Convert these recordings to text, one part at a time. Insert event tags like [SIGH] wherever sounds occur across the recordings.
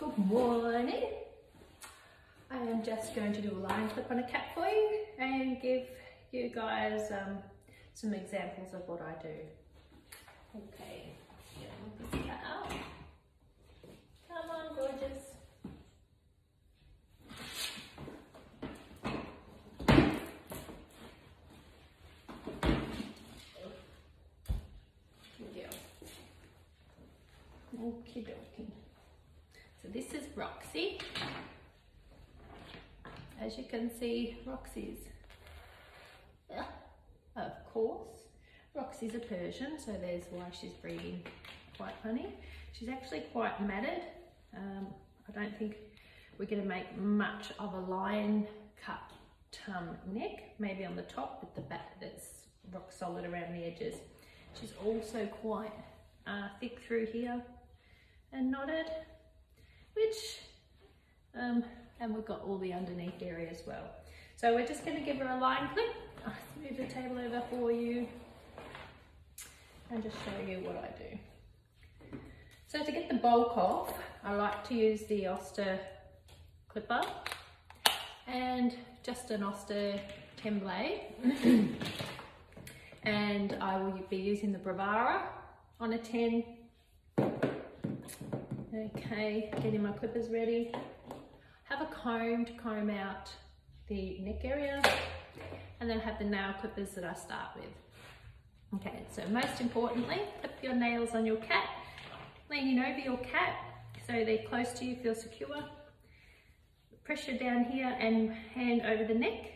good morning. I am just going to do a lion clip on a cat for you and give you guys um, some examples of what I do. Okay, get this cat out. Come on, gorgeous. Okie dokie. This is Roxy. As you can see, Roxy's, uh, of course, Roxy's a Persian, so there's why she's breeding quite funny. She's actually quite matted. Um, I don't think we're going to make much of a lion cut um, neck, maybe on the top with the back that's rock solid around the edges. She's also quite uh, thick through here and knotted, which, um, and we've got all the underneath area as well. So we're just gonna give her a lion clip. I'll move the table over for you and just show you what I do. So to get the bulk off, I like to use the Oster clipper and just an Oster 10 blade. [COUGHS] and I will be using the Bravura on a 10 Okay, getting my clippers ready. Have a comb to comb out the neck area and then have the nail clippers that I start with. Okay, so most importantly, clip your nails on your cat, leaning over your cat so they're close to you, feel secure. Pressure down here and hand over the neck.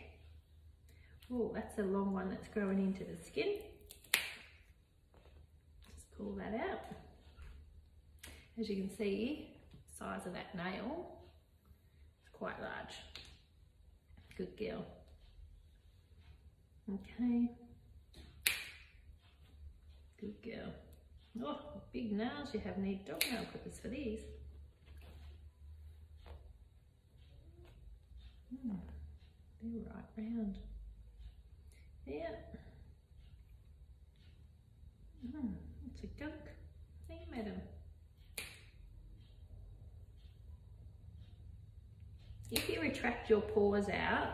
Oh, that's a long one that's growing into the skin. Just pull that out. As you can see, size of that nail is quite large. Good girl. Okay. Good girl. Oh, big nails. You have need dog nail clippers for these. Hmm. They're right round. Yeah. Hmm. It's a gunk. Hey, madam. If you retract your paws out,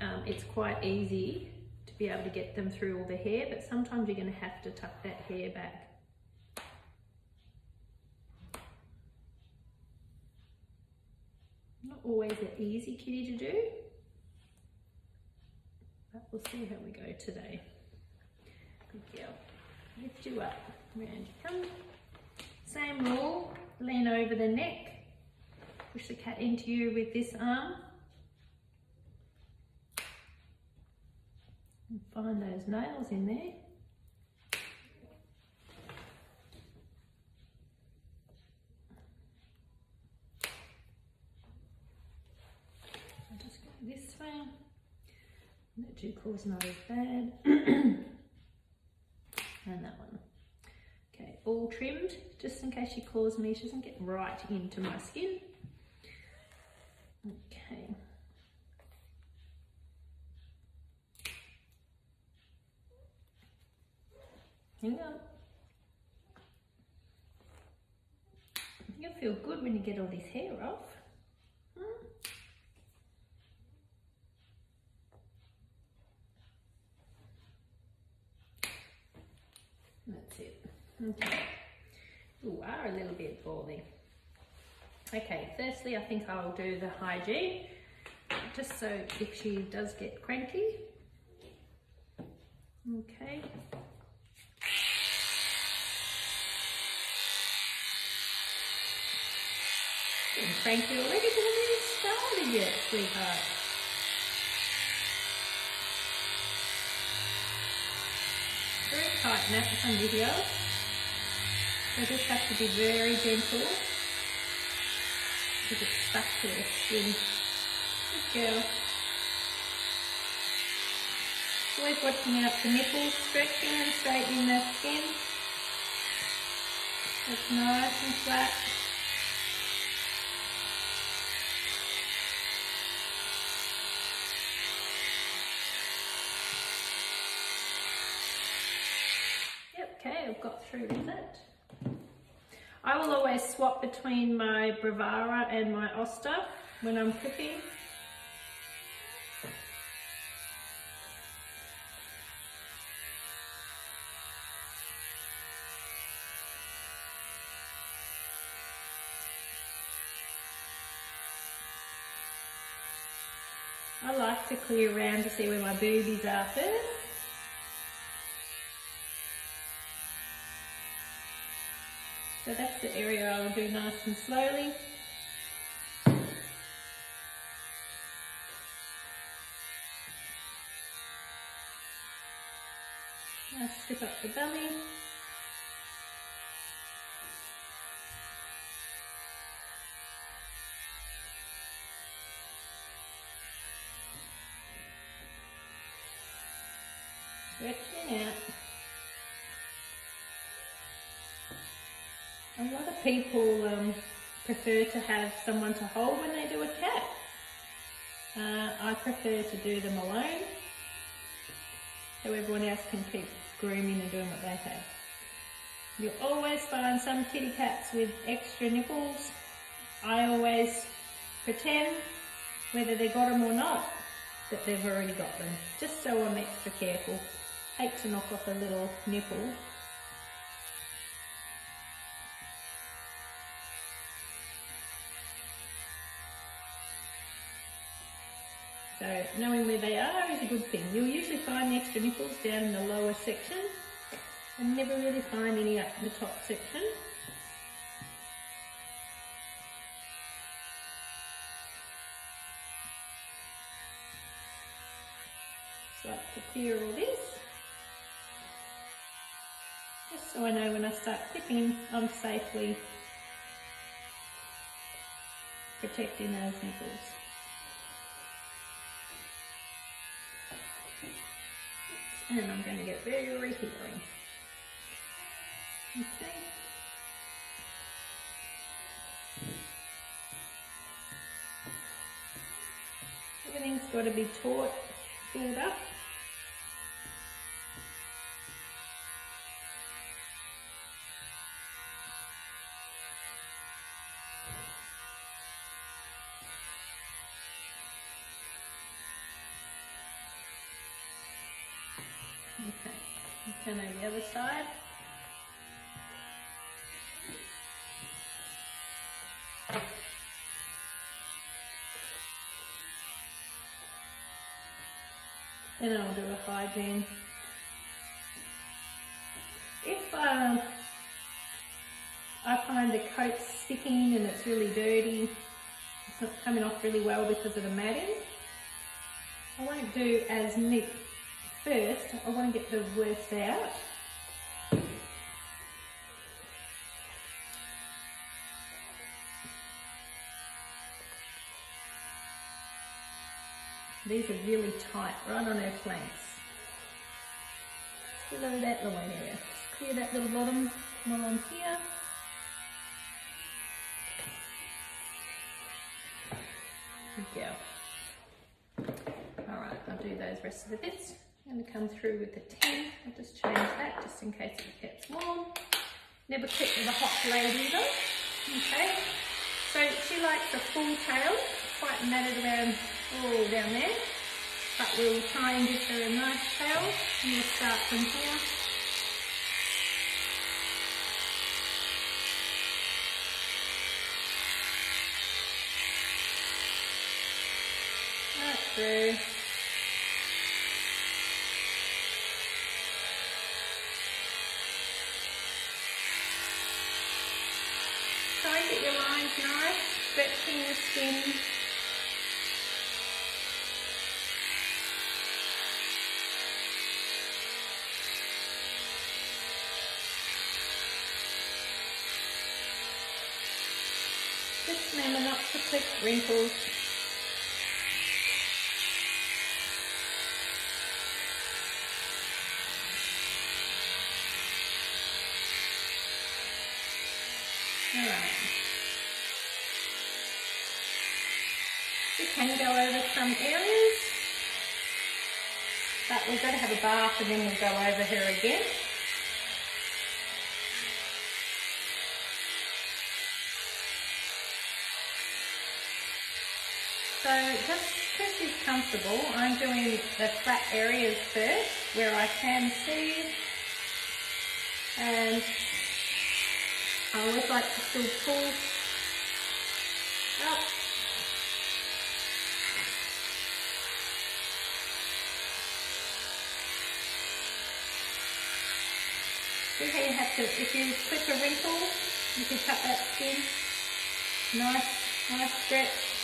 um, it's quite easy to be able to get them through all the hair, but sometimes you're going to have to tuck that hair back. Not always an easy kitty to do, but we'll see how we go today. Good girl. Lift you up, round you come. Same rule, lean over the neck, Push the cat into you with this arm. And find those nails in there. I'll just go this way. That dew claw's not as bad. [CLEARS THROAT] and that one. Okay, all trimmed, just in case she claws me, she doesn't get right into my skin. Okay. Hang on. You'll feel good when you get all this hair off. Hmm? That's it. Okay. You are a little bit baldy. Okay, firstly, I think I'll do the hygiene, just so if she does get cranky. Okay. Getting cranky already, but I haven't even started yet, sweetheart. Very tight for some videos. So just have to be very gentle because it's stuck to the skin. Good girl. Always watching out for nipples, stretching and straightening the skin. It's nice and flat. Yep, okay, I've got through with it. I will always swap between my Bravura and my Oster when I'm cooking. I like to clear around to see where my boobies are first. So that's the area I will do nice and slowly. Now strip up the belly. Stretching out. A lot of people um, prefer to have someone to hold when they do a cat. Uh, I prefer to do them alone, so everyone else can keep grooming and doing what they have. You'll always find some kitty cats with extra nipples. I always pretend, whether they got them or not, that they've already got them, just so I'm extra careful. Hate to knock off a little nipple So knowing where they are is a good thing. You'll usually find the extra nipples down in the lower section and never really find any up in the top section. Just like to clear all this. Just so I know when I start clipping, I'm safely protecting those nipples. And I'm going to get very healing. Okay. Everything's got to be taut, filled up. turn over the other side. Then I'll do a hygiene. If um, I find the coat sticking and it's really dirty, it's not coming off really well because of the matting, I won't do as neat first, I want to get the worst out. These are really tight, right on her flanks. Just get that little area. Clear that little bottom while I'm here. Good go. Alright, I'll do those rest of the bits. I'm going to come through with the 10. I'll just change that just in case it gets warm. Never clip with a hot blade either. Okay. So she likes a full tail, quite matted around all down there. But we'll try and give her a nice tail. And we'll start from here. Right through. stretching the skin. Just remember not to clip wrinkles. can go over some areas. But we've got to have a bath and then we'll go over her again. Just because she's comfortable, I'm doing the flat areas first where I can see and I always like to still pull up See how you have to, if you clip a wrinkle, you can cut that skin. Nice, nice stretch.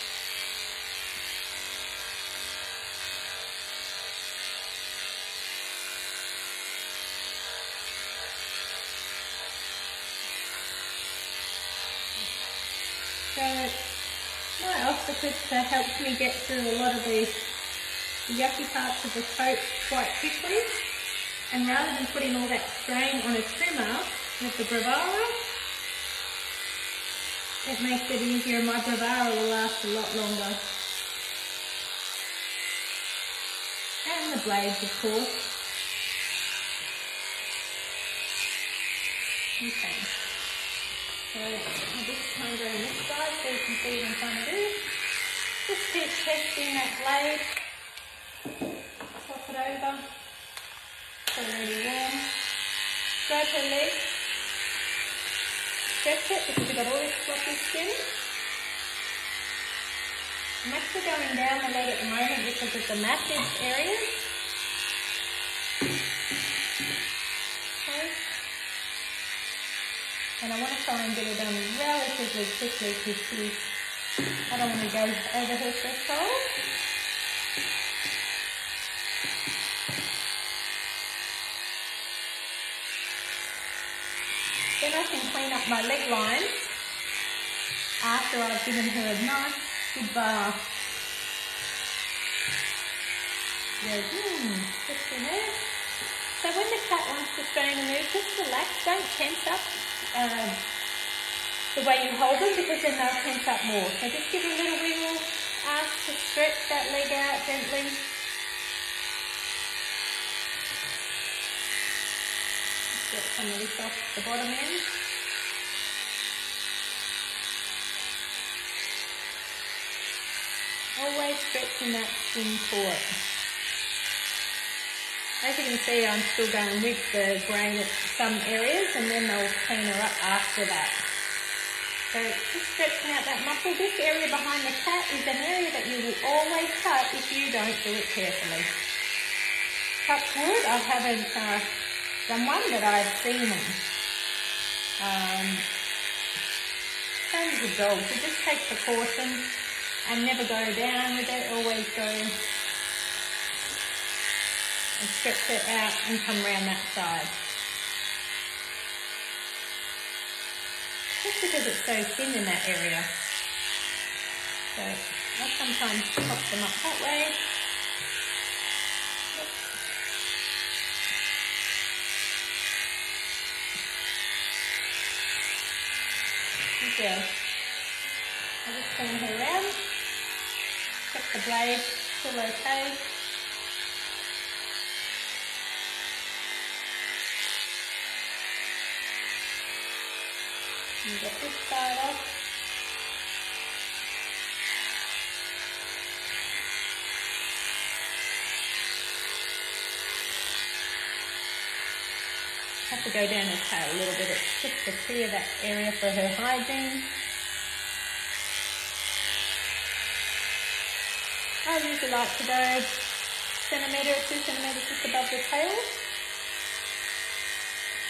So my helps me get through a lot of the yucky parts of the coat quite quickly. And rather than putting all that strain on a trimmer with the Bravura, it makes it easier. My Bravura will last a lot longer. And the blades, of course. Okay. So I'll just over on this side so you can see I'm trying to do. Just keep testing that blade. Swap it over already warm. Grab her leg. Stretch it because you've got all this fluffy skin. I'm actually going down the leg at the moment because of the massage area. Okay. And I want to try and get it done relatively quickly because I don't want to go over her threshold. Then I can clean up my leg line after I've given her a nice good bath. Goes, hmm, just in there. So when the cat wants to strain and move, just relax, don't tense up um, the way you hold them because then they'll tense up more. So just give a little wiggle, ask to stretch that leg out gently. Get some this off the bottom end. Always stretching that skin port. As you can see, I'm still going with the grain at some areas and then they'll clean her up after that. So just stretching out that muscle. This area behind the cat is an area that you will always cut if you don't do it carefully. Touch wood, I haven't uh, done one, but I've seen them. Um, same as a dog, so just take precautions and never go down with it, always go and stretch it out and come around that side. Just because it's so thin in that area. So I sometimes pop them up that way. Girl. I'll just turn her around. Check the blade, still okay. And get this. Have to go down her tail a little bit, it's just to clear that area for her hygiene. I usually like to go centimetre two centimetres just above the tail.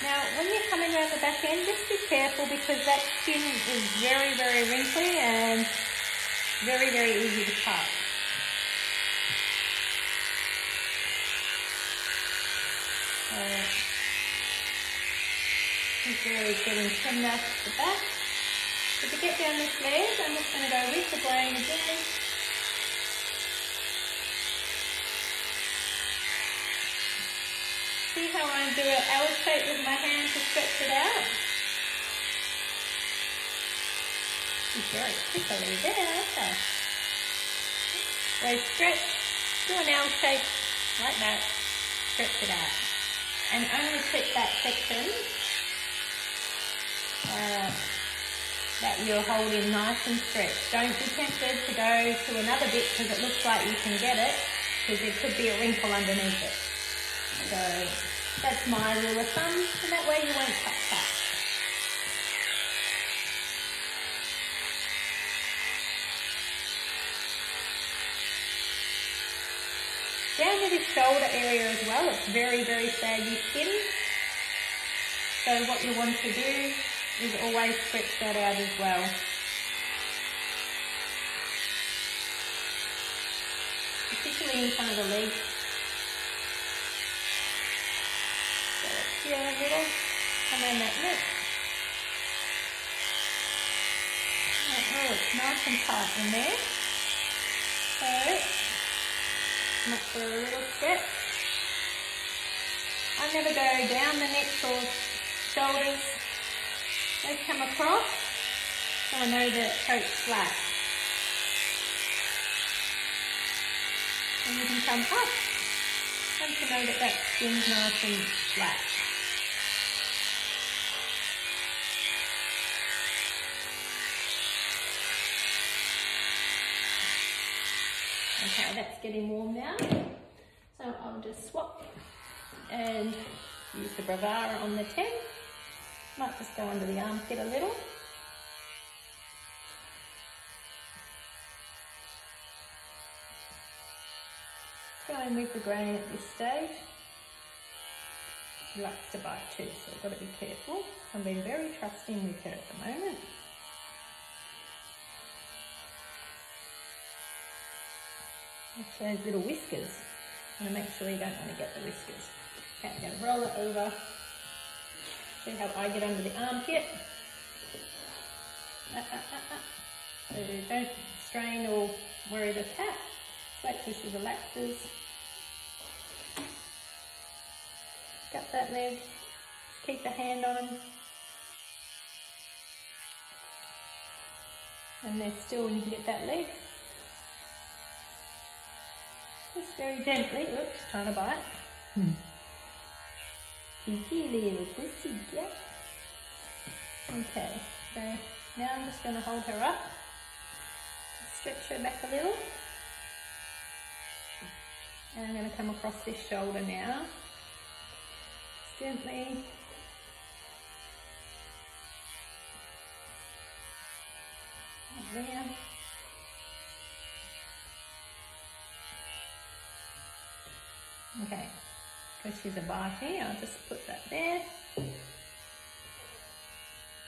Now, when you're coming around the back end, just be careful because that skin is very, very wrinkly and very, very easy to cut. So, area is getting trimmed out the back. So to get down this leg, I'm just going to go with the grain again. See how I do L shape with my hand to stretch it out? Very quick over there, okay. So stretch, do an L shape like that, stretch it out. And only clip that section uh, that you're holding nice and stretched. Don't be tempted to go to another bit because it looks like you can get it because there could be a wrinkle underneath it. So that's my rule of thumb and that way you won't cut that. Down to this shoulder area as well, it's very, very saggy skin. So what you want to do is always stretch that out as well. Particularly in front of the legs. So a little, then that neck. Oh, it's nice and tight in there. So, up for a little stretch. I never go down the neck or shoulders they come across so I know that coat's flat. And you can come up and to know that that skin's nice and flat. That's getting warm now. So I'll just swap and use the Bravura on the 10. Might just go under the armpit a little. Going with the grain at this stage. Likes to bite too, so I've got to be careful. I'm being very trusting with her at the moment. Those little whiskers. I'm to make sure you don't want to get the whiskers. Okay, I'm to roll it over See how I get under the armpit? Uh, uh, uh, so don't strain or worry the cat. Till she relaxes. Got that leg. Keep the hand on them. And they're still when you get that leg. Just very gently. Oops, trying to bite. Hmm. Cheeky little pussy cat. Okay, so now I'm just going to hold her up. Stretch her back a little. And I'm going to come across this shoulder now. Gently. There. Okay because she's a bite I'll just put that there.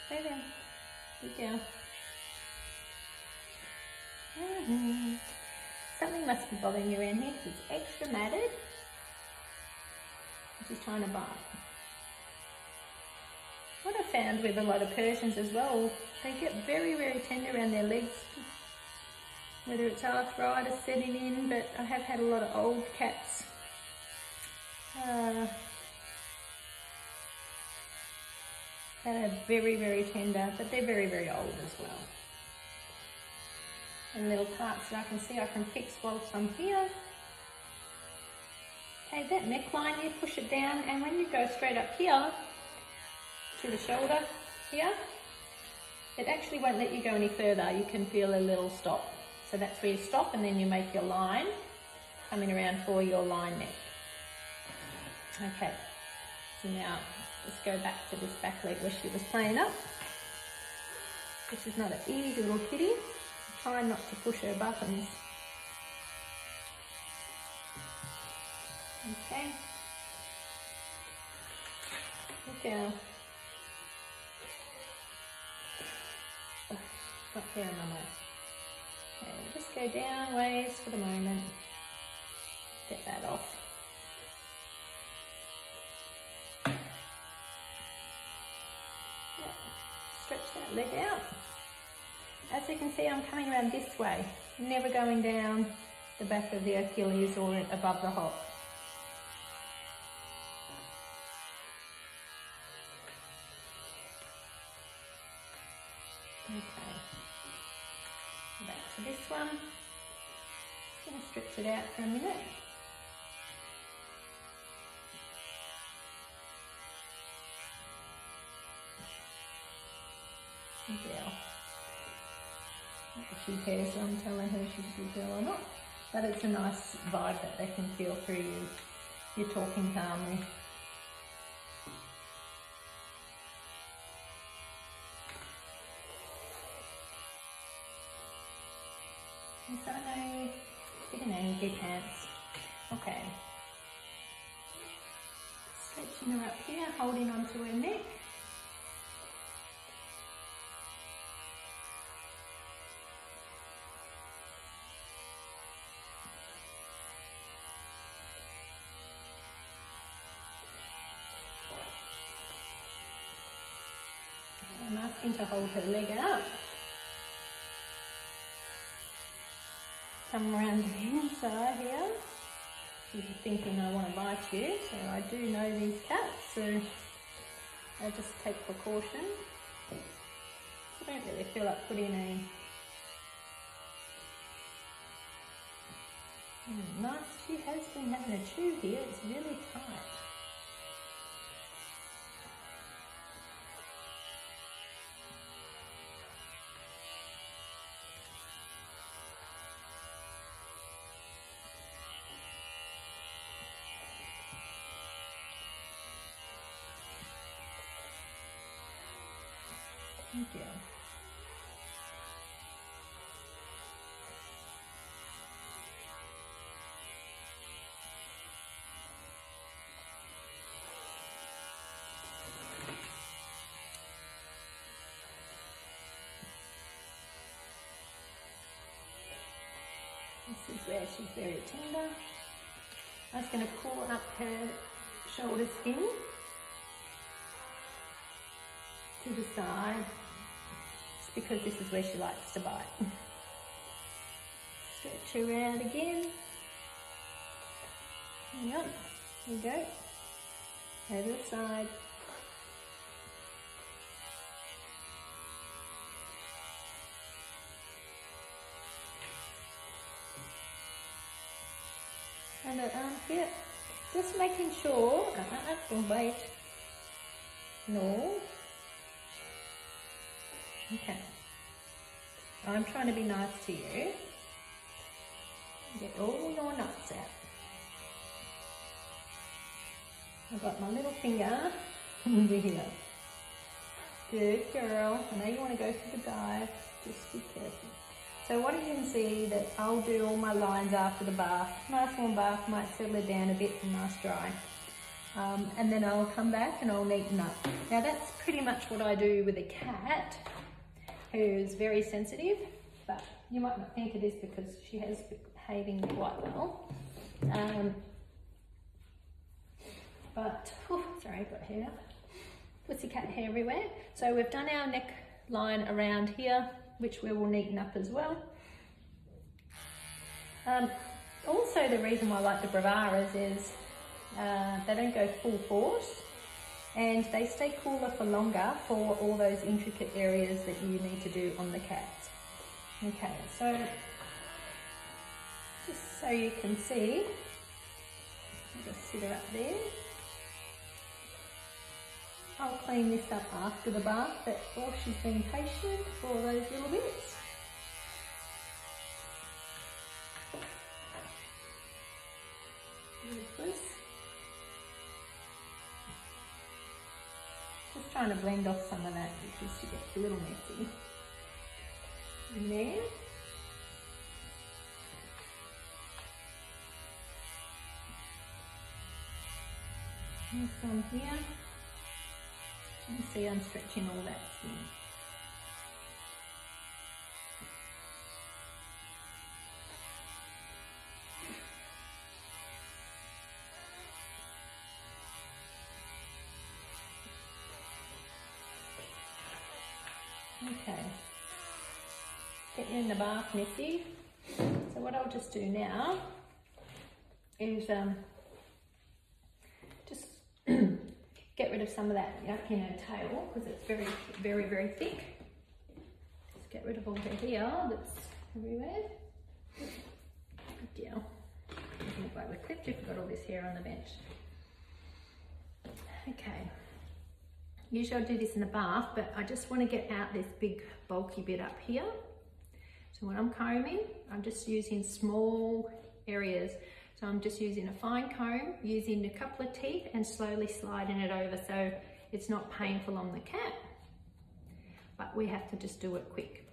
Stay there. Good girl. Mm -hmm. Something must be bothering you around here because it's extra matted. She's trying to bite. What I found with a lot of Persians as well, they get very, very tender around their legs. Whether it's arthritis setting in, but I have had a lot of old cats uh, that are very, very tender, but they're very, very old as well. And little parts that I can see I can fix whilst I'm here. Okay, that neckline, you push it down, and when you go straight up here, to the shoulder here, it actually won't let you go any further. You can feel a little stop. So that's where you stop, and then you make your line, coming around for your line neck. Okay, so now let's go back to this back leg where she was playing up. This is not an easy little kitty. Try not to push her buttons. Okay. Good girl. Oh, up there, Mama. Okay, just go down ways for the moment. Get that off. Leg out. As you can see, I'm coming around this way, never going down the back of the Achilles or above the hop. Okay, back to this one. Just to stretch it out for a minute. A cares, I'm telling her she's a good girl or not. But it's a nice vibe that they can feel through you. You're talking calmly. Is that no big name, big hands? Okay. Stretching her up here, holding onto her neck. I'm asking to hold her leg out. Come around the inside here. She's thinking I want to bite you, so I do know these cats, so I just take precaution. I don't really feel like putting a Mm, nice, she has been having a chew here, it's really tight. Thank you. She's very tender. I'm just going to pull up her shoulder skin to the side because this is where she likes to bite. Stretch out again. Yep, there you go. Over the side. And her armpit. Just making sure, uh, don't bite. No, Okay. I'm trying to be nice to you. Get all your nuts out. I've got my little finger [LAUGHS] over here. Good girl. I know you want to go for the dive. Just be careful. So what you can see that I'll do all my lines after the bath. Nice warm bath, might settle it down a bit and nice dry. Um, and then I'll come back and I'll neaten up. Now that's pretty much what I do with a cat who's very sensitive, but you might not think it is because she has behaving quite well. Um, but, oh, sorry, got hair. Pussycat hair everywhere. So we've done our neck line around here, which we will neaten up as well. Um, also, the reason why I like the Bravuras is uh, they don't go full force and they stay cooler for longer for all those intricate areas that you need to do on the cat. Okay, so just so you can see, I'll just sit her up there. I'll clean this up after the bath, but while she's been patient for those little bits. Just trying to blend off some of that because she gets a little messy. And then some here. You see I'm stretching all that skin. Okay. Getting in the bath messy. So what I'll just do now is um, just get rid of some of that yuck in her tail because it's very, very, very thick. Just get rid of all the hair that's everywhere. Good deal. Like we're clipped we've got all this hair on the bench. Okay. Usually I do this in the bath, but I just want to get out this big bulky bit up here. So when I'm combing, I'm just using small areas. So I'm just using a fine comb, using a couple of teeth and slowly sliding it over so it's not painful on the cat. But we have to just do it quick.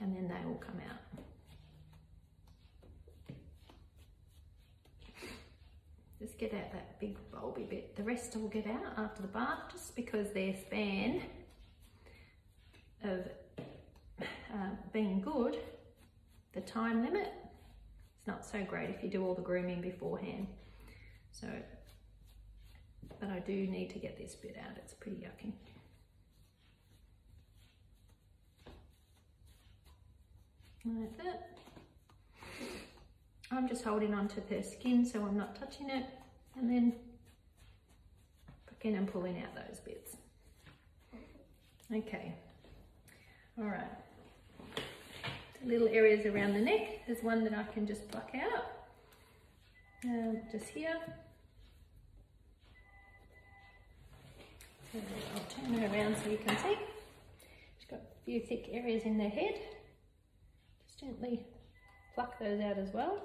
And then they will come out. Just get out that big bulby bit. The rest will get out after the bath just because their span of uh, being good, the time limit, it's not so great if you do all the grooming beforehand. So, but I do need to get this bit out. It's pretty yucky. Like that. I'm just holding on to her skin so I'm not touching it and then and pulling out those bits. Okay, all right. The little areas around the neck, there's one that I can just pluck out. Um, just here. So I'll turn her around so you can see. She's got a few thick areas in their head. Just gently pluck those out as well.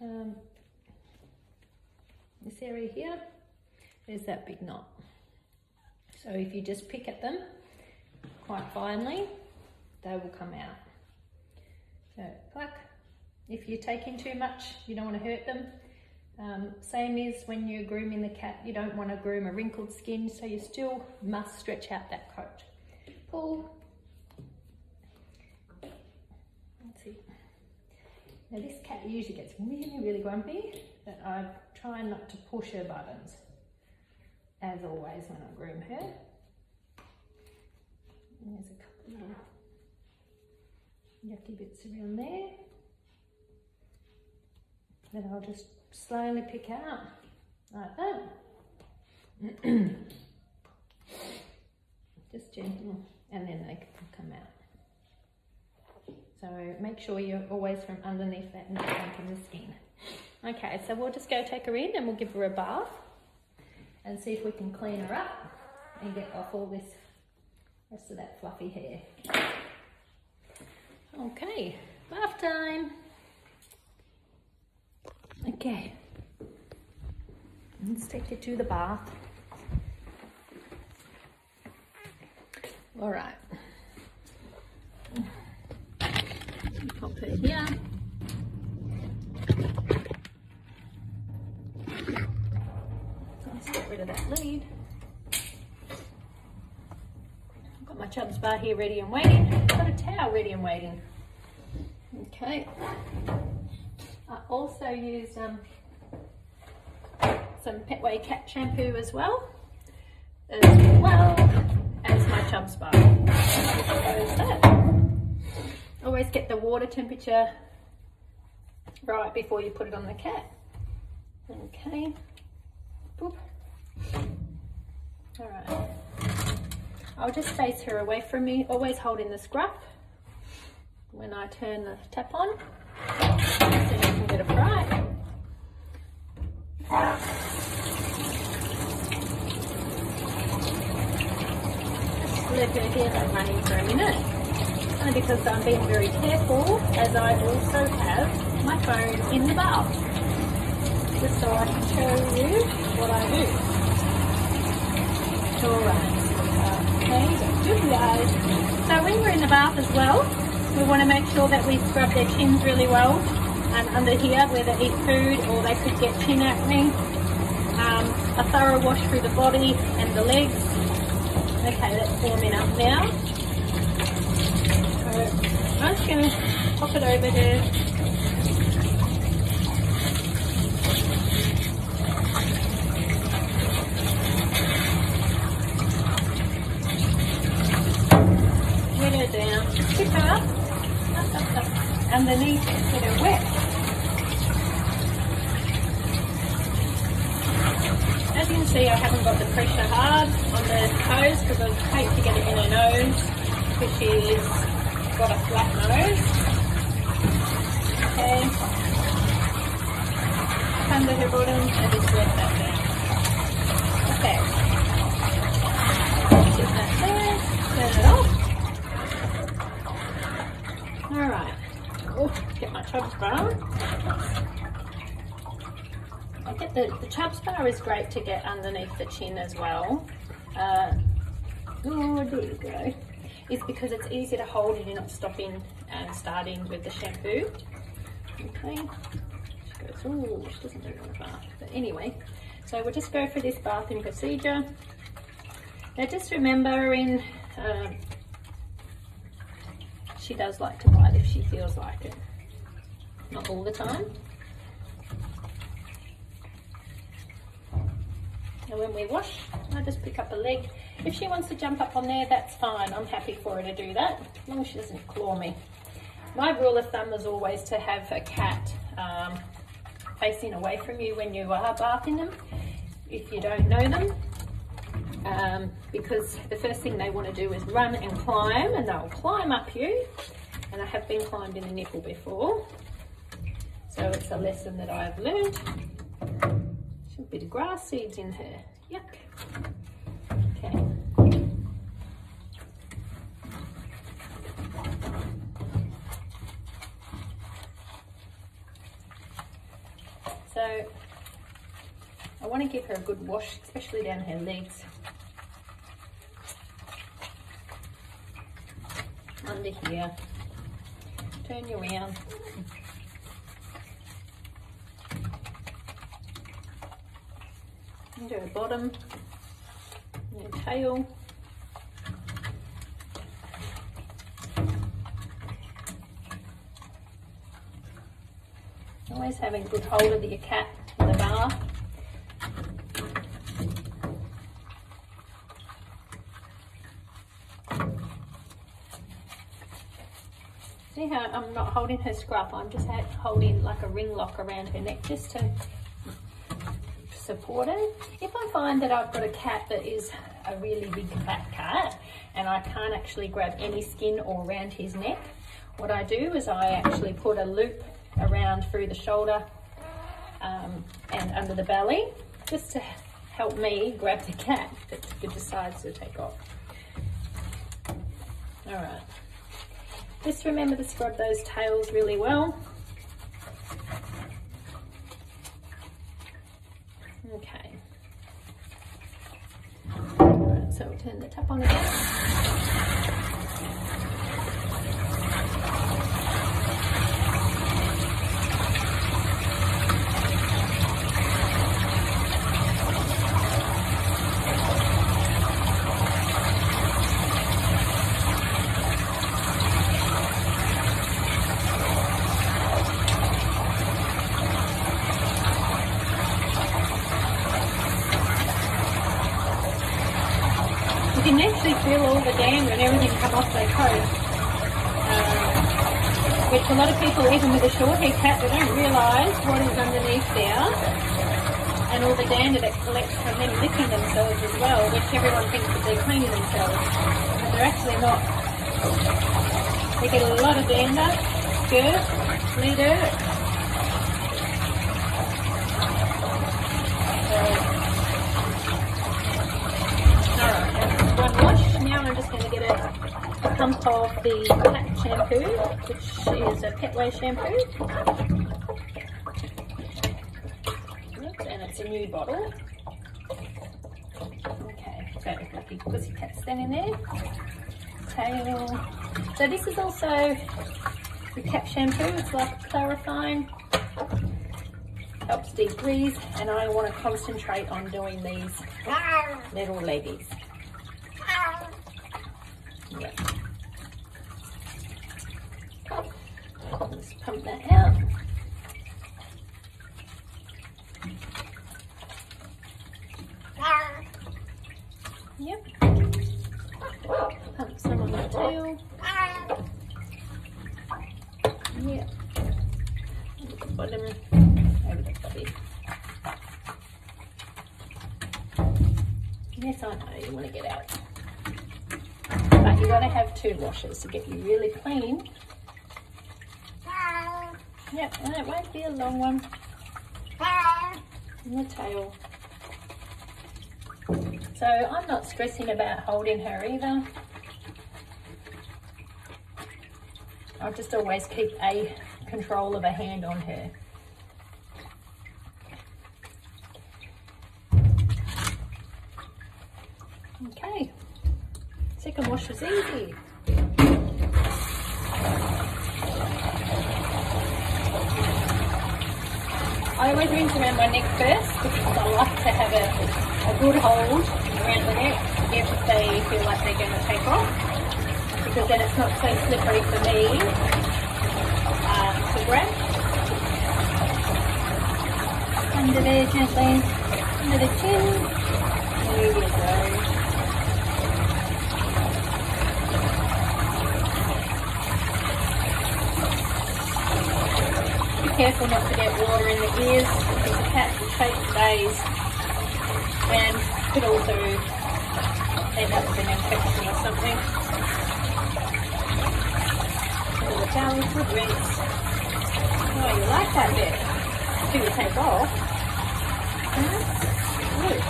Um, this area here, there's that big knot. So if you just pick at them quite finely, they will come out. So pluck. If you're taking too much, you don't want to hurt them. Um, same is when you're grooming the cat, you don't want to groom a wrinkled skin, so you still must stretch out that coat. Pull. Let's see. Now this cat usually gets really, really grumpy, but I try not to push her buttons, as always when I groom her. And there's a couple little yucky bits around there that I'll just slowly pick out like that. [CLEARS THROAT] just gentle and then they can come out. So make sure you're always from underneath that and in the skin. Okay, so we'll just go take her in and we'll give her a bath and see if we can clean her up and get off all this rest of that fluffy hair. Okay, bath time. Okay, let's take you to the bath. All right. Pop her here. Let's get rid of that lead. I've got my Chubbs bar here ready and waiting. Got a towel ready and waiting. Okay. I also use um, some Petway cat shampoo as well, as well as my Chubbs bar. Always get the water temperature right before you put it on the cat. Okay. Boop. All right. I'll just face her away from me, always holding the scruff when I turn the tap on so you can get a fry. Let her hear that running for a minute. And because I'm being very careful, as I also have my phone in the bath. Just so I can show you what I do. Alright. So when we're in the bath as well, we want to make sure that we scrub their chins really well and under here where they eat food or they could get chin acne. Um, a thorough wash through the body and the legs. Okay, that's warming up now. So I'm just going to pop it over here. Get her down, pick her up, underneath, get her wet. As you can see, I haven't got the pressure hard on the toes because I hate to get it in her nose because she's got a flat nose. Okay. Under her bottom and just wet that. Okay. Get that there, turn it off. Bar. I get the, the bar is great to get underneath the chin as well. Uh, oh, there you go. Is because it's easy to hold and you're not stopping and starting with the shampoo. Okay. She goes, oh, she doesn't do it on the bath. But anyway, so we'll just go for this bathing procedure. Now just remember in um, she does like to bite if she feels like it. Not all the time. And when we wash, I just pick up a leg. If she wants to jump up on there, that's fine. I'm happy for her to do that, as long as she doesn't claw me. My rule of thumb is always to have a cat um, facing away from you when you are bathing them, if you don't know them. Um, because the first thing they want to do is run and climb and they'll climb up you and I have been climbed in the nipple before so it's a lesson that I've learned. A bit of grass seeds in her yuck okay. So I want to give her a good wash especially down her legs. Under here. Turn you around. Into the bottom, your tail. Always having good hold of your cat in the bath. See how I'm not holding her scruff, I'm just holding like a ring lock around her neck just to support her. If I find that I've got a cat that is a really big fat cat and I can't actually grab any skin or around his neck, what I do is I actually put a loop around through the shoulder um, and under the belly just to help me grab the cat that decides to take off. All right. Just remember to scrub those tails really well. Okay. Right, so turn the tap on again. can actually feel all the dander and everything come off their coat. Um, which a lot of people, even with a short hair cat, they don't realise what is underneath there. And all the dander that collects from them licking themselves as well, which everyone thinks that they're cleaning themselves. But they're actually not. They get a lot of dander, dirt, flea dirt. So, one wash. Now I'm just going to get a, a pump of the cat shampoo, which is a Petway shampoo. And it's a new bottle. Okay, so big pussy cat standing there. Tail. So this is also the cat shampoo. It's like clarifying helps degrease and I want to concentrate on doing these little leggies. Yeah. Let's pump that out. Yep. Pump some on the tail. Yep. The bottom over the body. Yes, I know you want to get out. But you got to have two washes to get you really clean. Yep, and it won't be a long one. In the tail. So I'm not stressing about holding her either. I'll just always keep a control of a hand on her. Okay, second wash is easy. Always rinse around my neck first because I like to have a, a good hold around the neck if they feel like they're going to take off because then it's not so slippery for me uh, to grab. Under there gently, under the chin. There we go. Careful not to get water in the ears because the cat will take days and could also end up with an infection or something. So the towel good rinse. Oh, you like that bit? Do you take off. Good.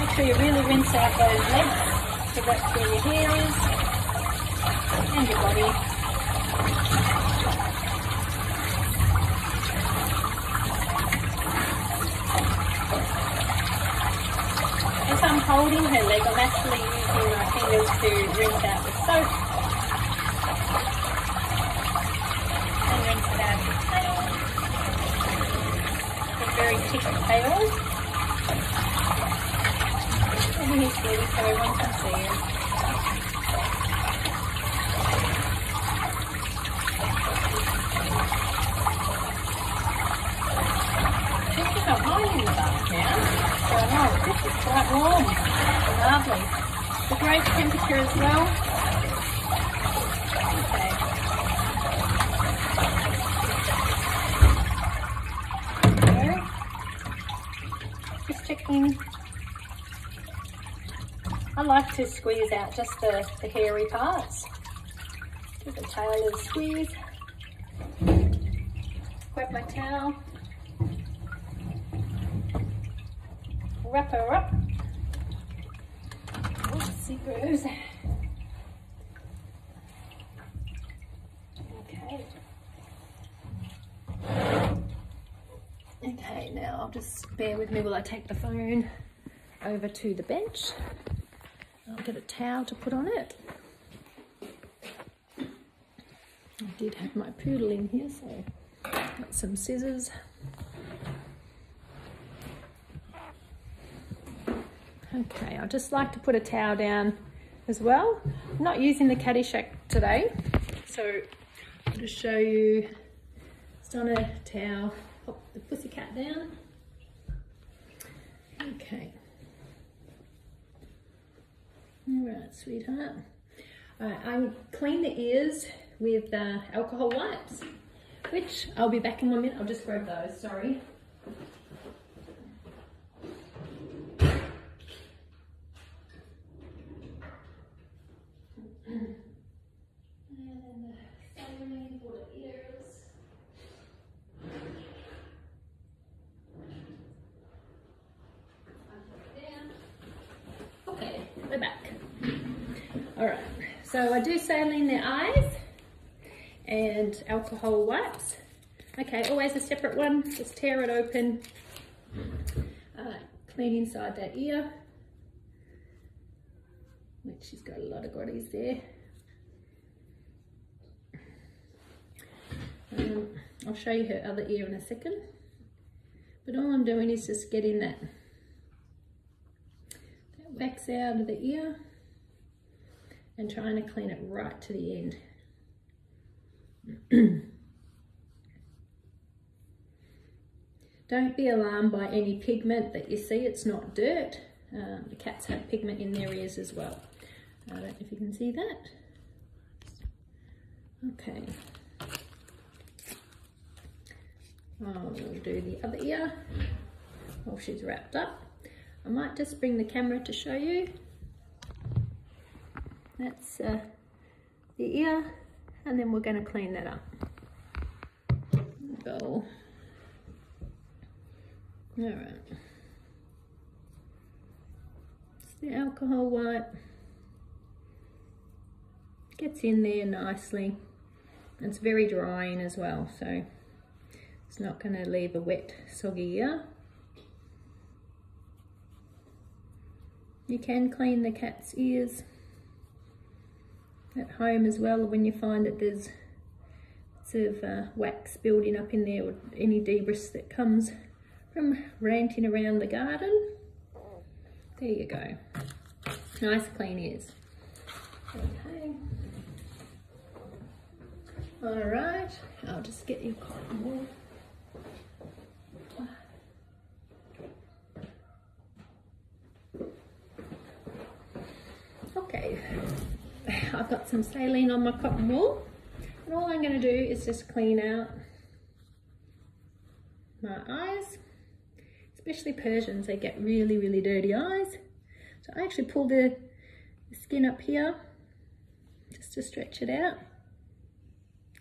Make sure you really rinse out those legs because that's where your hair is and your body. As I'm holding her leg, I'm actually using my fingers to rinse out the soap. And rinse it out the tail. A very thick tail. And he's ready so everyone can see him. quite warm. Lovely. The great temperature as well. Okay. Just checking. I like to squeeze out just the, the hairy parts. Give the tail a little squeeze. Grab my towel. wrap her up. Oopsie goes. Okay. Okay, now I'll just bear with while I take the phone over to the bench. I'll get a towel to put on it. I did have my poodle in here, so got some scissors. Okay, I'd just like to put a towel down as well. I'm not using the Caddyshack today, so I'll just show you. It's on a towel. Pop the pussycat down. Okay. All right, sweetheart. All right, I clean the ears with uh, alcohol wipes, which I'll be back in one minute. I'll just grab those, sorry. [CLEARS THROAT] So I do saline their eyes and alcohol wipes. Okay, always a separate one. Just tear it open. Uh, clean inside that ear. Which she's got a lot of gotties there. Um, I'll show you her other ear in a second. But all I'm doing is just getting that, that wax out of the ear and trying to clean it right to the end. Don't be alarmed by any pigment that you see, it's not dirt. Um, the cats have pigment in their ears as well. I don't know if you can see that. Okay. I'll do the other ear while she's wrapped up. I might just bring the camera to show you. That's uh, the ear, and then we're going to clean that up. Go. All right. It's the alcohol wipe. gets in there nicely. It's very drying as well, so it's not going to leave a wet, soggy ear. You can clean the cat's ears at home as well when you find that there's sort of uh, wax building up in there or any debris that comes from ranting around the garden. There you go. Nice clean ears. Okay. All right, I'll just get your cotton wool. Okay, I've got some saline on my cotton wool. And all I'm going to do is just clean out my eyes, especially Persians, they get really, really dirty eyes. So I actually pull the skin up here just to stretch it out.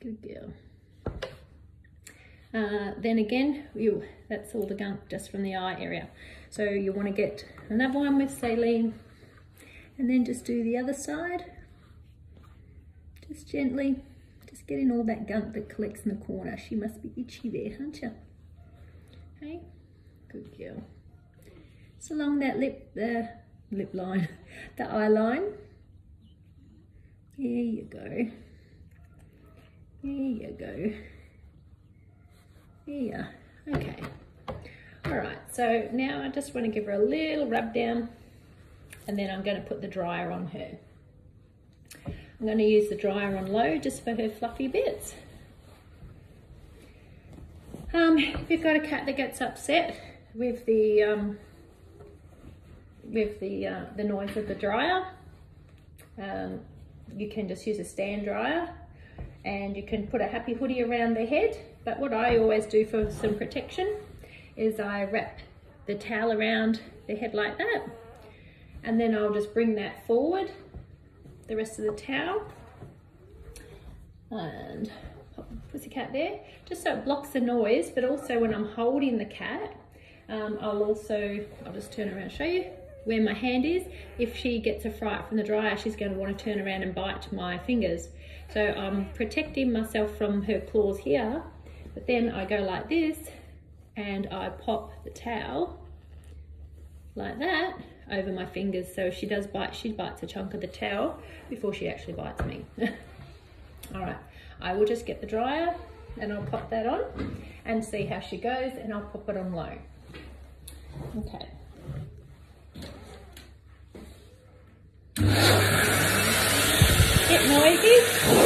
Good girl. Uh, then again, that's all the gunk just from the eye area. So you want to get another one with saline and then just do the other side. Just gently, just getting all that gunk that collects in the corner. She must be itchy there, aren't you? Hey, good girl. So along that lip, the lip line, [LAUGHS] the eye line. There you go. There you go. Yeah, okay. All right, so now I just want to give her a little rub down and then I'm going to put the dryer on her. I'm going to use the dryer on low just for her fluffy bits. Um, if you've got a cat that gets upset with the um, with the uh, the noise of the dryer, um, you can just use a stand dryer and you can put a happy hoodie around the head. But what I always do for some protection is I wrap the towel around the head like that. And then I'll just bring that forward, the rest of the towel. And pop the pussycat there, just so it blocks the noise, but also when I'm holding the cat, um, I'll also, I'll just turn around and show you where my hand is. If she gets a fright from the dryer, she's going to want to turn around and bite my fingers. So I'm protecting myself from her claws here, but then I go like this and I pop the towel like that over my fingers. So if she does bite, she bites a chunk of the towel before she actually bites me. [LAUGHS] All right, I will just get the dryer and I'll pop that on and see how she goes and I'll pop it on low. Okay. Get noisy.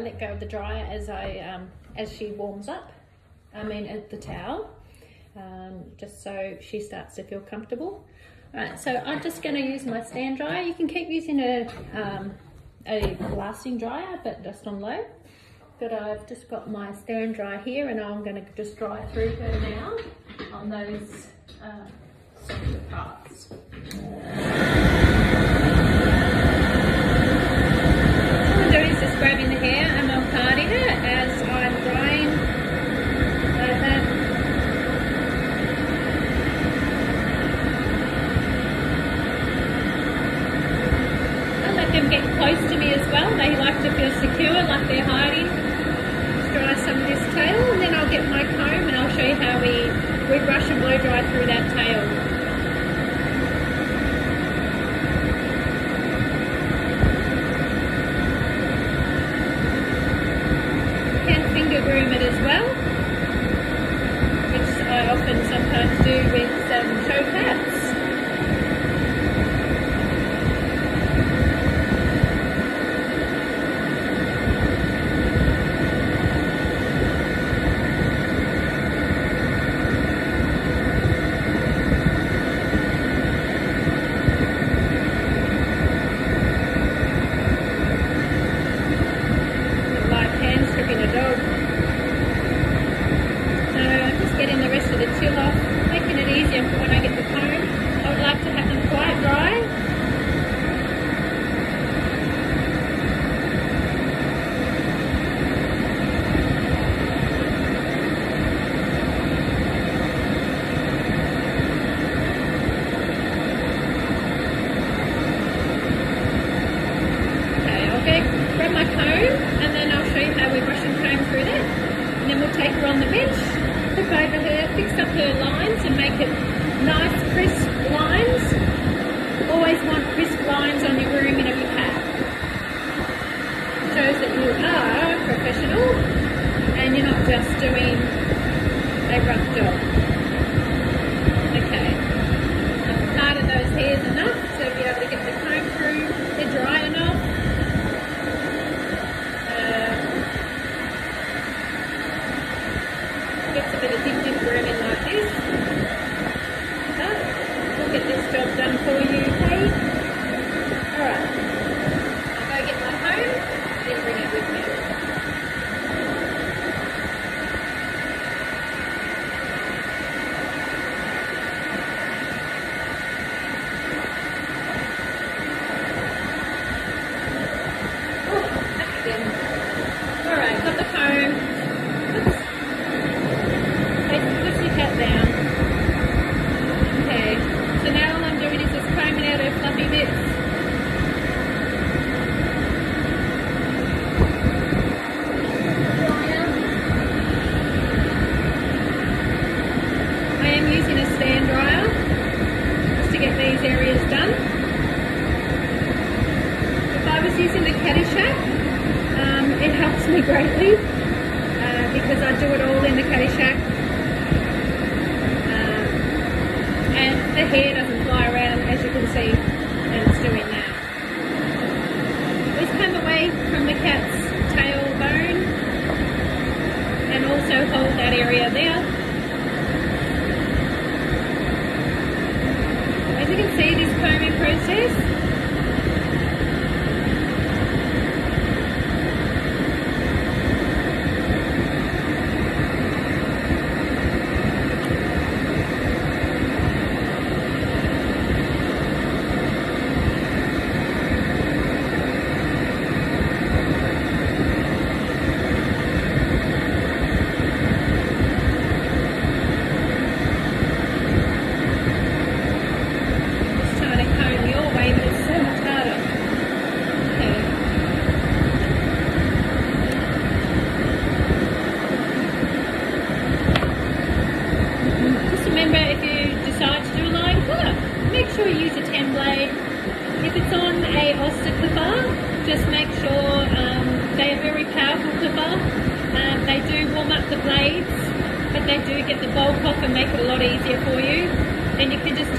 Let go of the dryer as I um, as she warms up. I mean, at the towel, um, just so she starts to feel comfortable. All right, so I'm just going to use my stand dryer. You can keep using a um, a blasting dryer, but just on low. But I've just got my stand dryer here, and I'm going to just dry through her now on those uh, softer parts. grabbing the hair and I'm parting it as I'm drying like that. I let them get close to me as well. They like to feel secure, like they're hiding. Just dry some of this tail and then I'll get my comb and I'll show you how we, we brush and blow dry through that tail.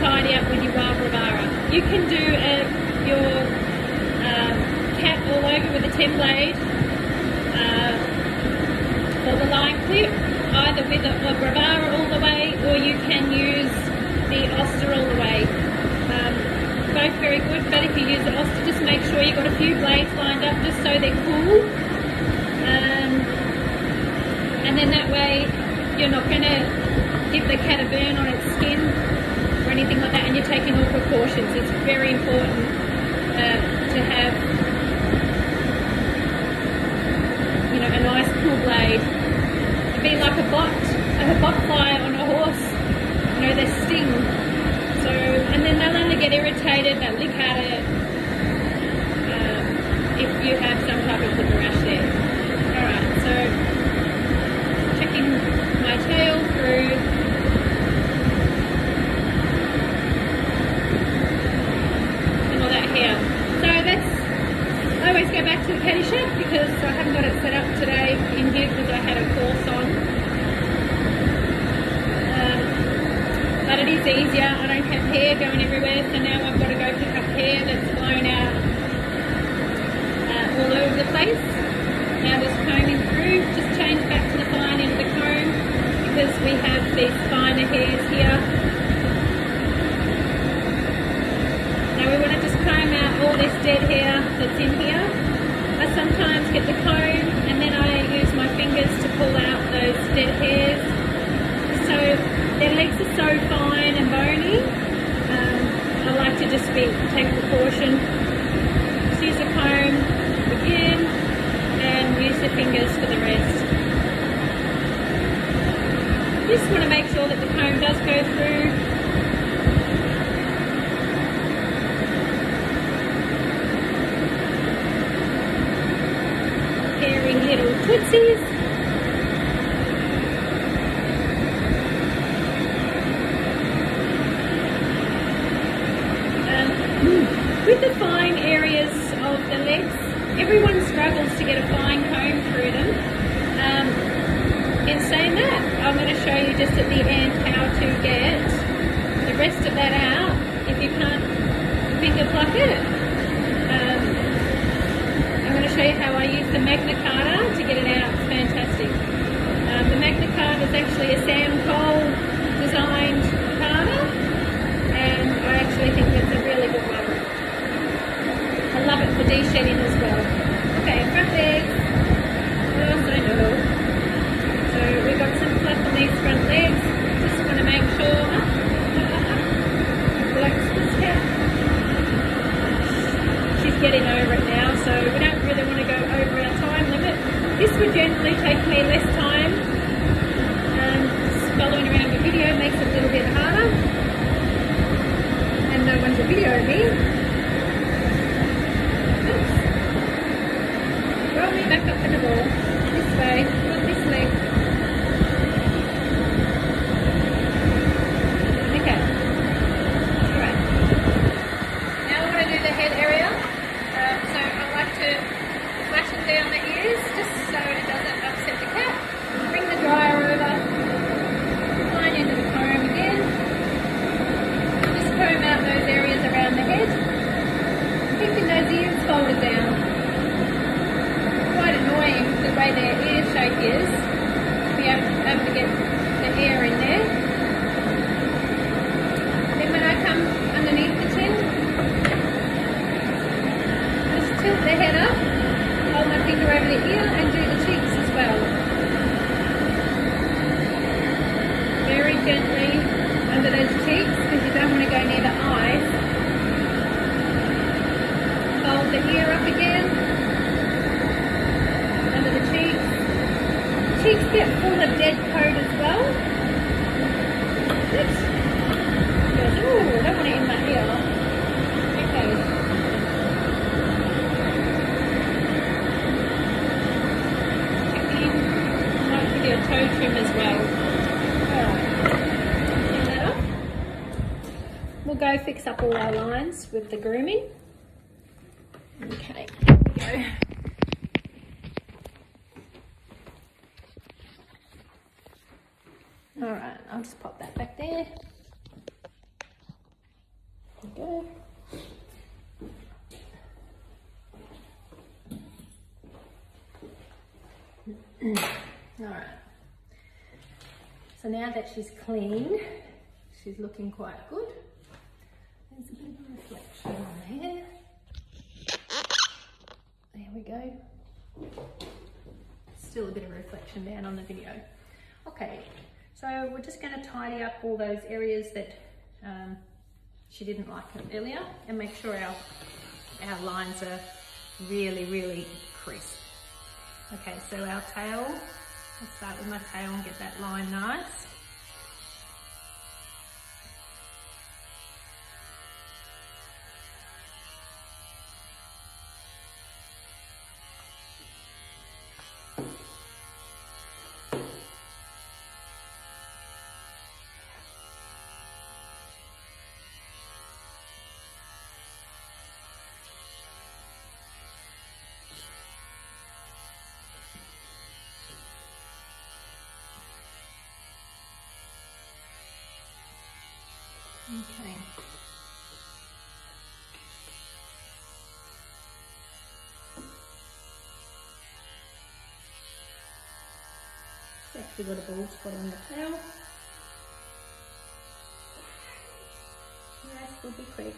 tidy up with you wild You can do your um, cap all over with a ten blade uh, um, or the lion clip, either with a, a Bravura all the way or you can use the Oster all the way. Um, both very good, but if you use the Oster, just make sure you've got a few blades lined up just so they're cool. Um, and then that way you're not going to give the cat a burn on its skin anything like that and you're taking all precautions. It's very important uh, to have you know, a nice cool blade. It'd be like a bot, a bot fly on a horse, you know, they sting. So, and then they'll only get irritated, they'll lick at it um, if you have some type of liver rash there. Alright, so checking my tail through and all that here. So that's, I because I haven't got it set up today in here because I had a course on. Um, but it is easier, I don't have hair going everywhere, so now I've got to go pick up hair that's blown out uh, all over the place. Now just combing through, just change back to the fine end of the comb because we have these finer hairs here. Now we want to just comb out all this dead hair that's in here. Get the comb and then I use my fingers to pull out those dead hairs. So their legs are so fine and bony. Um, I like to just be take precaution. Just use the comb again and use the fingers for the rest. Just want to make sure that the comb does go through hairy little tootsies. Um, with the fine areas of the legs, everyone struggles to get a fine comb through them. Um, in saying that, I'm going to show you just at the end how to get the rest of that out if you can't finger pluck it. Um, I'm going to show you how I use the Magna Carta to get it out. It's fantastic. Um, the Magna Carta is actually a Sam Cole designed Carta, and I actually think it's a really good one. Love it for de-shedding as well. Okay, front legs. Yes, I know. So we've got some fluff on these front legs. Just want to make sure. [LAUGHS] She's getting over it now, so we don't really want to go over our time limit. This would generally take me less time. Um, following around the video makes it a little bit harder. And no one to video me. Roll me back up in the ball. This way, not this leg. Okay. Alright. Now we're going to do the head area. Um, so I like to flash it down the ears just so it doesn't upset the cat. Bring the dryer over. Fine end of the comb again. Just comb out those areas around the head. Keeping those ears folded down. Quite annoying the way their ear shape is. To be able, able to get the air in there. Then when I come underneath the chin, just tilt the head up, hold my finger over the ear and do the cheeks as well. Very gently under those cheeks because you don't want to go near the eyes. Fold the ear up again, under the cheeks. Cheeks get full of dead coat as well. Oops. Goes, ooh, I don't want it in my ear. Okay. Toe trim as well. We'll go fix up all our lines with the grooming. Okay, here we go. Alright, I'll just pop that back there. There we go. All right. So now that she's clean, she's looking quite good. There's a bit of a reflection on there. There we go. Still a bit of reflection down on the video. Okay, so we're just going to tidy up all those areas that um, she didn't like earlier and make sure our, our lines are really, really crisp. Okay, so our tail, I'll start with my tail and get that line nice. Okay. Got a bald spot on the tail. Nice will be quick.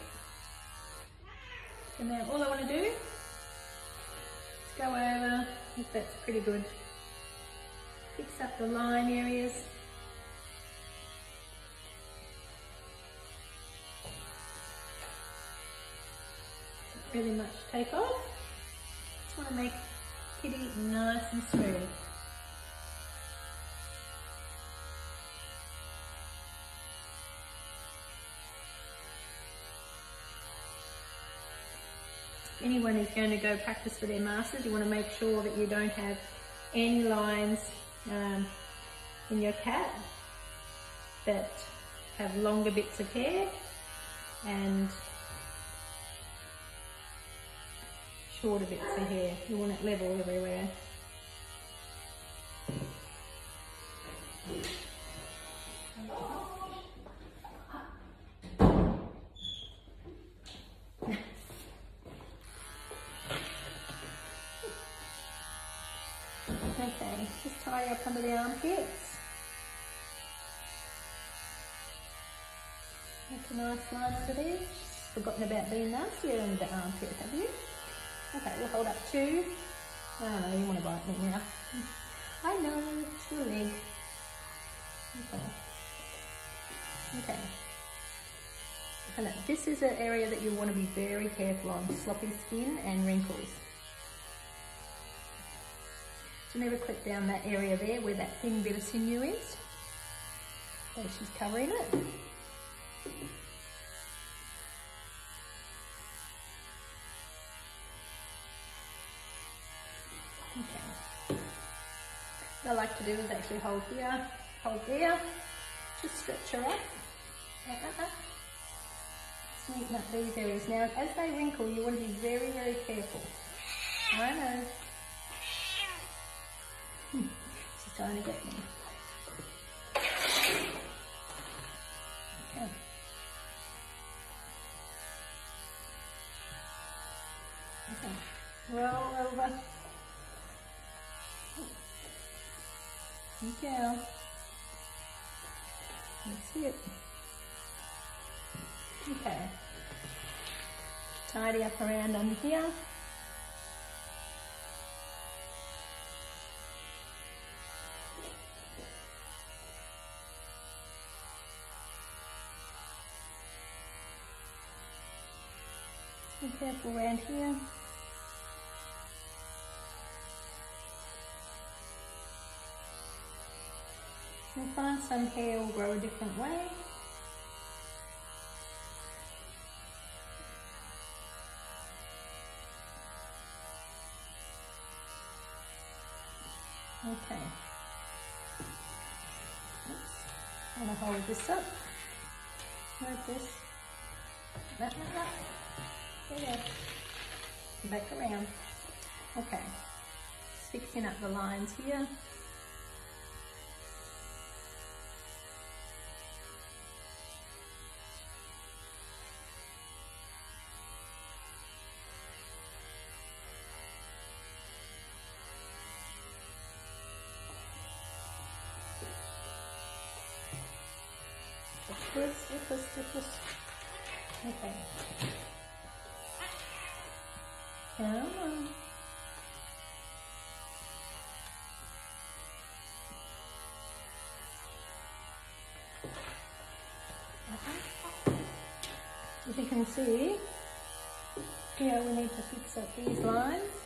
So now all I want to do is go over, if that's pretty good, fix up the line areas really much take off. Just want to make kitty nice and smooth. Anyone who's going to go practice for their masters, you want to make sure that you don't have any lines um, in your cat that have longer bits of hair and shorter bits of hair. You want it level everywhere. okay, just tie up under the armpits. Make a nice line under there. Forgotten about being nasty under the armpit, have you? Okay, we'll hold up two. I don't know, you want to bite me now. [LAUGHS] I know, it's your leg. Okay. Okay. And this is an area that you want to be very careful on, sloppy skin and wrinkles. So never clip down that area there where that thin bit of sinew is. So she's covering it. Okay. What I like to do is actually hold here, hold there, just stretch her up. Like. Sneaking up these areas. Now, as they wrinkle, you want to be very, very careful. I know. [LAUGHS] She's trying to get me. Okay. Okay. Roll over. Good girl. That's it. Okay. Tidy up around under here. Be careful around here. You'll find some hair will grow a different way. Okay. I'm gonna hold this up. Like this. That, that, that. There. Back around. Okay. Fixing up the lines here. Okay. On. As you can see, here we need to fix up these lines.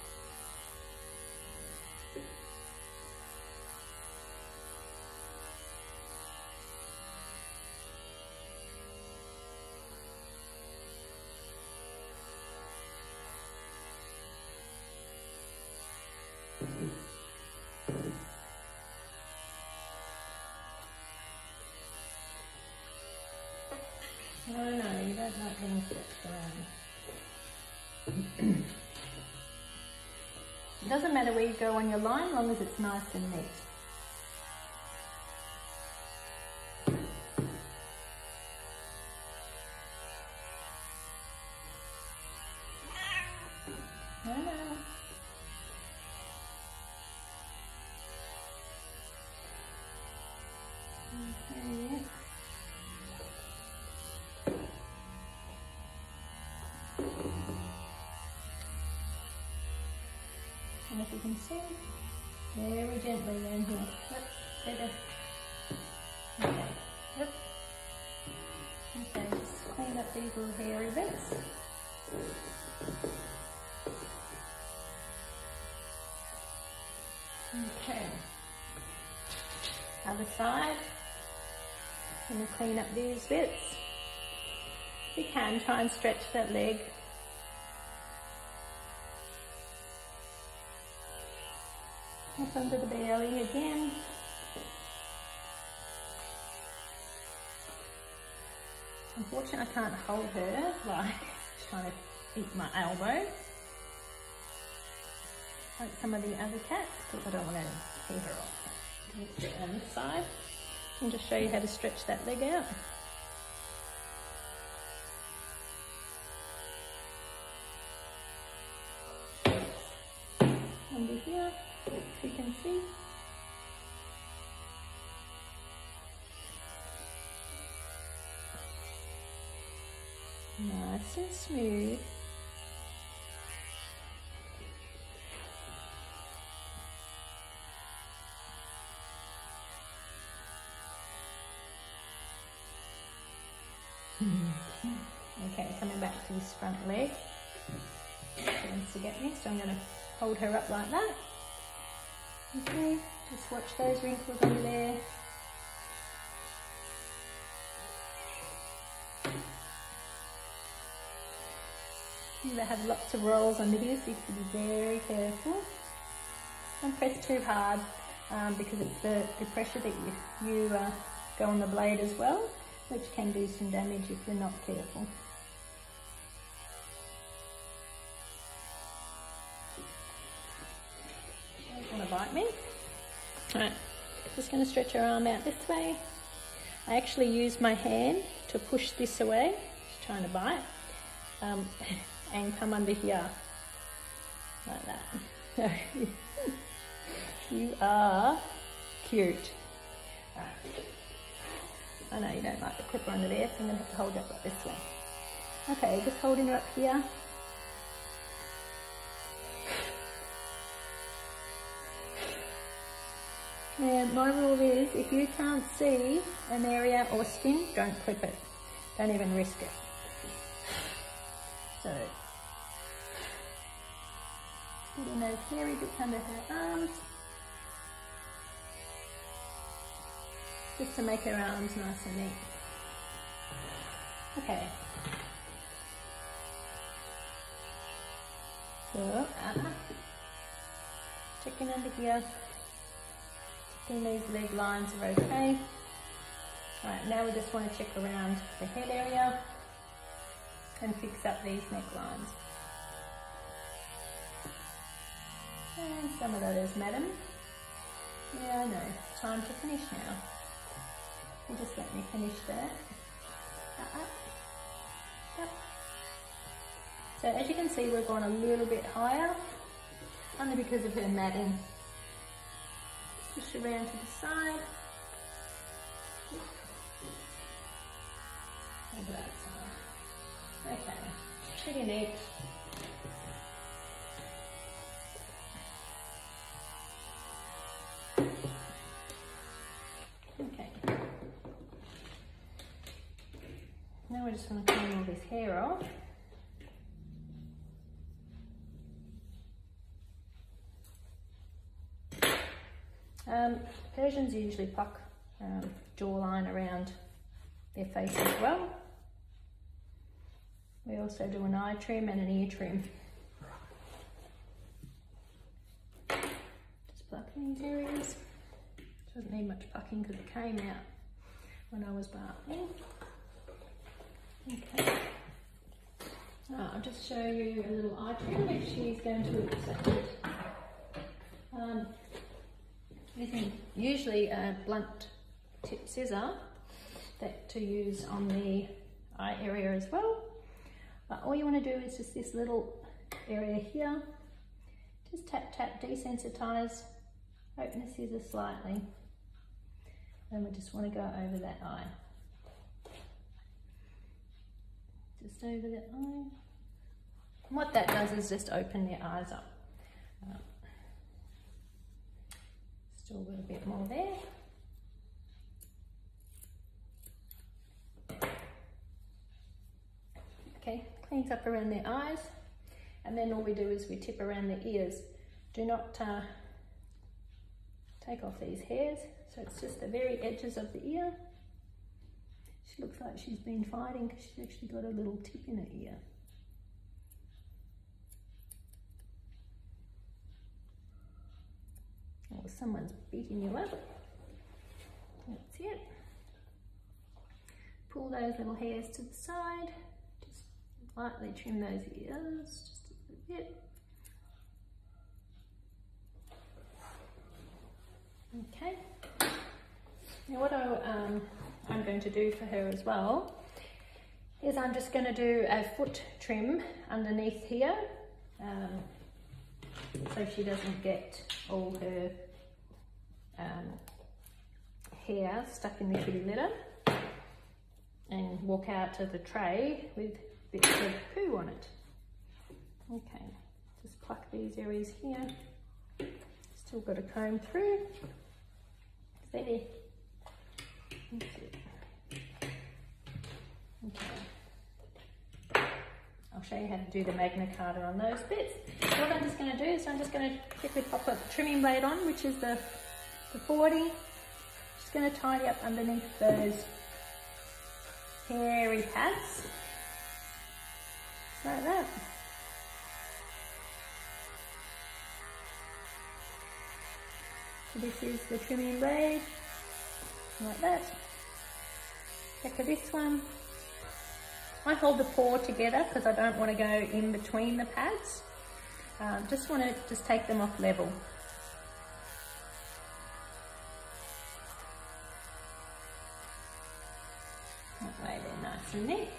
Matter where you go on your line, long as it's nice and neat. You can see, very gently down here. Yep, better. Okay, yep. Okay, just clean up these little hairy bits. Okay. Other side. Gonna clean up these bits. You can, try and stretch that leg under the belly again. Unfortunately, I can't hold her like trying to eat my elbow. Like some of the other cats, because I don't want to tear her off. On this side and just show you how to stretch that leg out. See. Nice and smooth. okay, coming back to this front leg. She wants to get me, so I'm going to hold her up like that. Okay, just watch those wrinkles under there. They have lots of rolls under here, so you have to be very careful. Don't press too hard um, because it's the, the pressure that you, you uh, go on the blade as well, which can do some damage if you're not careful. Just going to stretch her arm out this way. I actually use my hand to push this away. She's trying to bite. Um, [LAUGHS] and come under here. Like that. [LAUGHS] you are cute. I know you don't like the clipper under there, so I'm going to have to hold it up like this way. Okay, just holding her up here. And my rule is, if you can't see an area or skin, don't clip it. Don't even risk it. So, getting those hairy bits under her arms. Just to make her arms nice and neat. Okay. So, uh, checking under here. These leg lines are okay. Alright, now we just want to check around the head area and fix up these necklines. And some of that is madam. Yeah, I know. It's time to finish now. You just let me finish that. Uh -uh. Yep. So as you can see, we've gone a little bit higher, only because of her matting. Push the side. to that side. Okay, pretty neat. Okay. Now we're just going to clean all this hair off. Um, Persians usually pluck um, jawline around their face as well. We also do an eye trim and an ear trim. Just plucking these areas. Doesn't need much plucking because it came out when I was bartling. Okay. Uh, I'll just show you a little eye trim if she's going to accept it. Um, using usually a blunt tip scissor that to use on the eye area as well. But all you want to do is just this little area here. Just tap, tap, desensitize, open the scissor slightly. And we just want to go over that eye. Just over that eye. And what that does is just open the eyes up. Um, a little bit more there. Okay, cleans up around the eyes. And then all we do is we tip around the ears. Do not uh, take off these hairs. So it's just the very edges of the ear. She looks like she's been fighting because she's actually got a little tip in her ear. Someone's beating you up. That's it. Pull those little hairs to the side. Just lightly trim those ears just a bit. Okay. Now what I, um, I'm going to do for her as well is I'm just going to do a foot trim underneath here um, so she doesn't get all her um, hair stuck in the kitty litter and walk out to the tray with bits of poo on it. Okay, just pluck these areas here. Still got to comb through. There. Okay. I'll show you how to do the Magna Carta on those bits. What I'm just going to do is I'm just going to quickly pop a trimming blade on, which is the, the 40. Just going to tidy up underneath those hairy pads. Like that. This is the trimming blade, like that. Check of this one. I hold the paw together because I don't want to go in between the pads. Um, just want to just take them off level. That way they're nice and neat.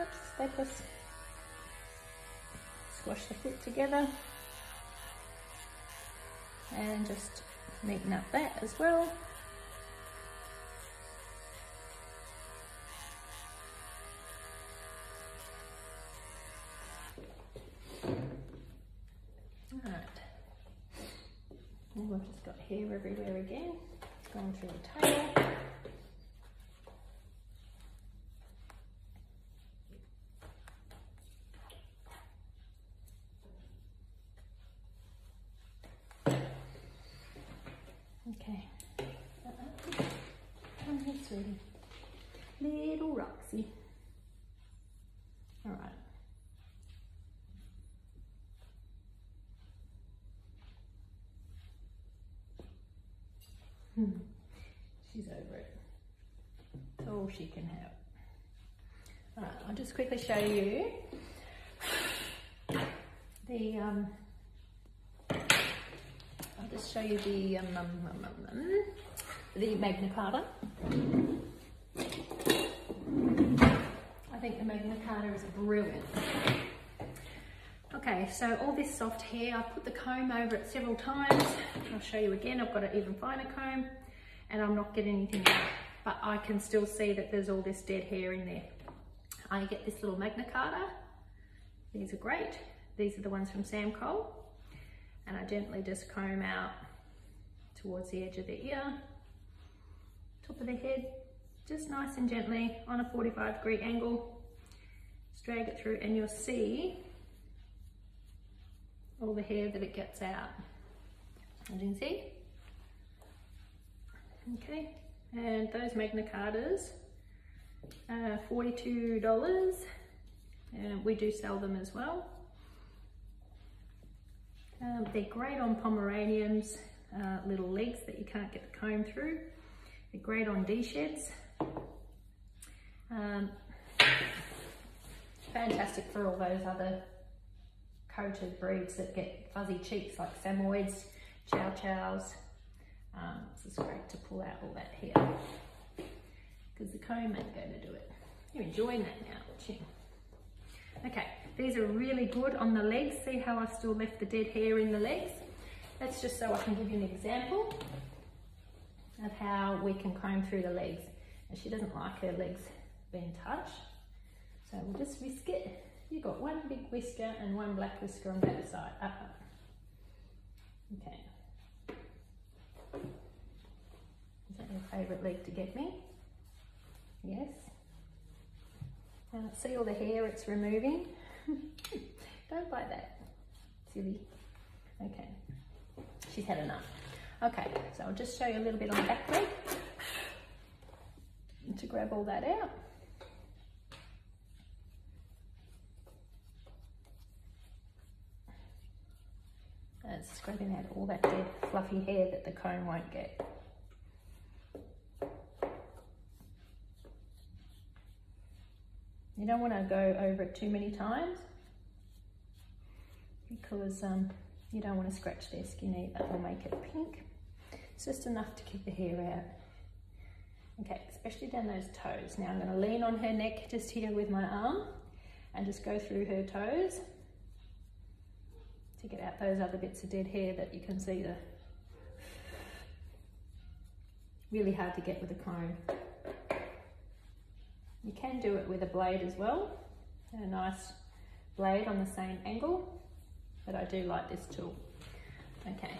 Oops, focus. Squash the foot together. And just neaten up that as well. And we've just got hair everywhere again, going through the tail. Okay. Come here, sweetie. Little Roxy. All right. Hmm. She's over it. It's all she can have. All right, I'll just quickly show you the, um, I'll just show you the, um, um, um, um, um the Magna Carta. I think the Magna Carta is brilliant. Okay, so all this soft hair, I've put the comb over it several times. I'll show you again, I've got an even finer comb and I'm not getting anything out. but I can still see that there's all this dead hair in there. I get this little Magna Carta. These are great. These are the ones from Sam Cole. And I gently just comb out towards the edge of the ear, top of the head, just nice and gently on a 45 degree angle. Just drag it through and you'll see all the hair that it gets out. As you can see. Okay, and those Magna Cartas, uh, $42. And we do sell them as well. Um, they're great on Pomeranians, uh, little legs that you can't get the comb through. They're great on D-sheds. Um, fantastic for all those other coated breeds that get fuzzy cheeks like Samoyeds, Chow Chows. Um, this is great to pull out all that hair because the comb ain't going to do it. You're enjoying that now, you? Okay, these are really good on the legs. See how I've still left the dead hair in the legs? That's just so I can give you an example of how we can comb through the legs. And she doesn't like her legs being touched. So we'll just whisk it. You've got one big whisker and one black whisker on the other side. Up, up. Okay. Is that your favourite leg to get me? Yes. Uh, see all the hair it's removing? [LAUGHS] Don't bite that, silly. Okay, she's had enough. Okay, so I'll just show you a little bit on the back leg to grab all that out. And it's scrubbing out all that dead fluffy hair that the comb won't get. You don't want to go over it too many times because um, you don't want to scratch their skin either or make it pink. It's just enough to keep the hair out. Okay, especially down those toes. Now I'm going to lean on her neck just here with my arm and just go through her toes to get out those other bits of dead hair that you can see the really hard to get with a comb. You can do it with a blade as well, a nice blade on the same angle, but I do like this tool. Okay,